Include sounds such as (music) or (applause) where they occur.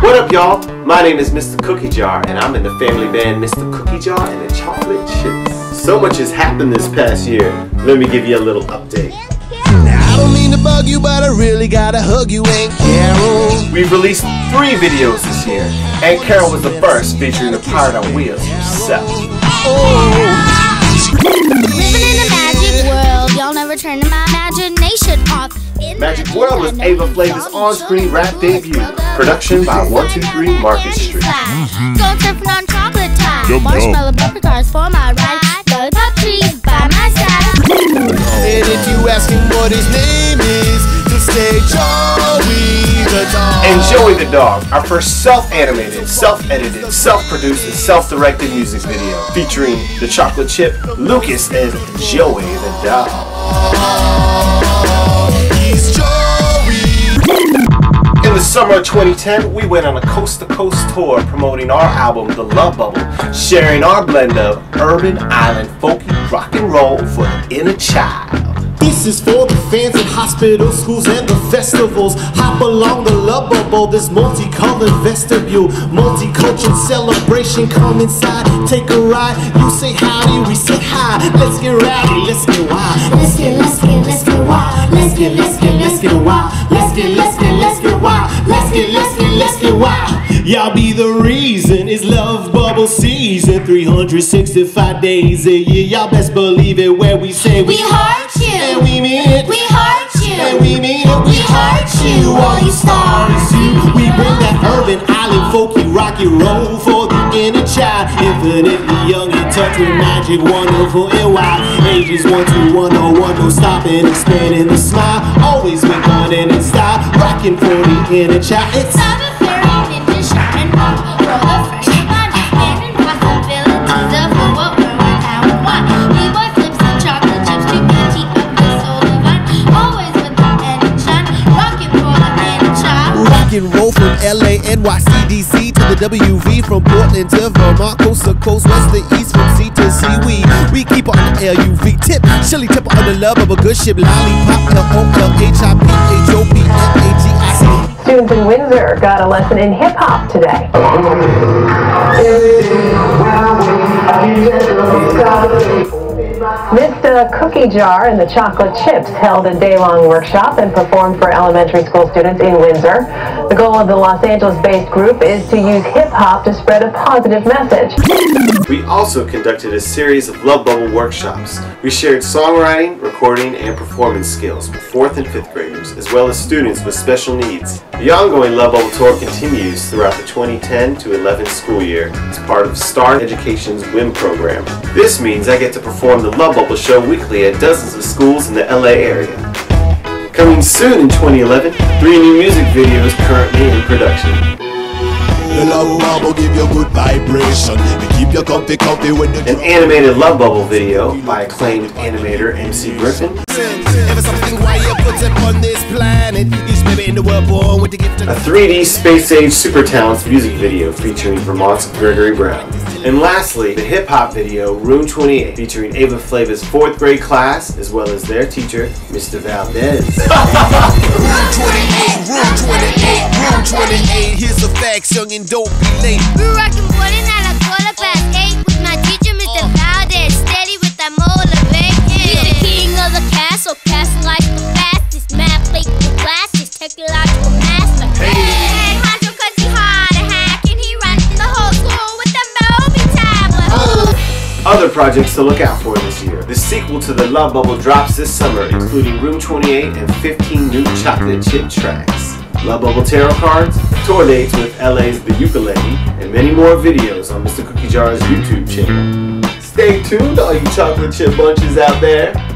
What up, y'all? My name is Mr. Cookie Jar, and I'm in the family band Mr. Cookie Jar and the Chocolate Chips. So much has happened this past year. Let me give you a little update. Now, I don't mean to bug you, but I really gotta hug you, Aunt Carol. We've released three videos this year. Aunt Carol was the first, featuring the pirate on wheels herself. Living in a magic world, y'all never turn my imagination off. In Magic World was Ava Flava's on-screen rap debut. Production by 123 Market Street. Mm-hmm. Go surfing on chocolate time. Yum, yum. Marshmallow bumper cars for my ride. Lollipop trees by my side. And if you ask him what his name is, just say Joey the Dogg. And Joey the Dogg, our first self-animated, self-edited, self-produced, and self-directed music video featuring the chocolate chip, Lucas, and Joey the Dogg. In the summer of 2010, we went on a coast-to-coast tour promoting our album, The Love Bubble, sharing our blend of urban, island, folky, rock and roll for the inner child. This is for the fans in hospitals, schools, and the festivals. Hop along the love bubble, this multicolored vestibule. Multicultural celebration, come inside, take a ride. You say howdy, we say hi. Let's get rowdy, let's get wild. Let's get, let's get, let's get wild. Let's get, let's get, let's get wild. Let's get, let's get, let's get wild. Let's get, let's get, let's get wild. Y'all be the reason it's love bubble season. 365 days a year. Y'all best believe it where we say We heart you. and we mean it. We heart And you. we mean it, we heart you, all you stars, you. We bring that urban, island, folky, rocky roll for the inner child. Infinitely young in touch with magic, wonderful and wild. Ages 1 to 101, no stopping, expanding the smile. Always with fun and in style, rocking for the inner child. It's Rock and roll from LA, NYC, DC to the WV, from Portland to Vermont, coast to coast, west to east, from sea to sea. We we keep on the LUV tip, Shelly tip on the love of a good ship, lollipop, L O L H I P H O P M A G I C. Students in Windsor got a lesson in hip hop today. Cookie Jar and the Chocolate Chips held a day-long workshop and performed for elementary school students in Windsor. The goal of the Los Angeles-based group is to use hip hop to spread a positive message. We also conducted a series of Love Bubble workshops. We shared songwriting, recording, and performance skills with 4th and 5th graders, as well as students with special needs. The ongoing Love Bubble Tour continues throughout the 2010 to 11 school year as part of Star Education's WIM program. This means I get to perform the Love Bubble show weekly at dozens of schools in the LA area. Coming soon in 2011, three new music videos currently in production. The love bubble give you good vibration. We keep you comfy, comfy when you An animated Love Bubble video by acclaimed animator MC Griffin. Ever something why you put it this planet. Each baby in the world born with the gift A 3D Space Age Supertalents music video featuring Vermont's Gregory Brown. And lastly, the hip hop video Room 28 featuring Ava Flava's fourth grade class as well as their teacher, Mr. Valdez. (laughs) Room 28, room 28, room 28. Here's the young and don't be late. We rockin' boarding at a quarter past eight with my teacher, Mr. Oh. Valdez, steady with that motivation. He's the king of the castle, castle like the fastest. Mad plate with glasses, technological master. Hey, Honcho, cause hard to hack, and he runs the whole school with the Moby tablet. Oh. Other projects to look out for this year. The sequel to the Love Bubble drops this summer, including Room 28 and 15 new chocolate chip tracks. Love Bubble tarot cards, tour dates with LA's The Ukulady, and many more videos on Mr. Cookie Jar's YouTube channel. Stay tuned, all you chocolate chip bunches out there.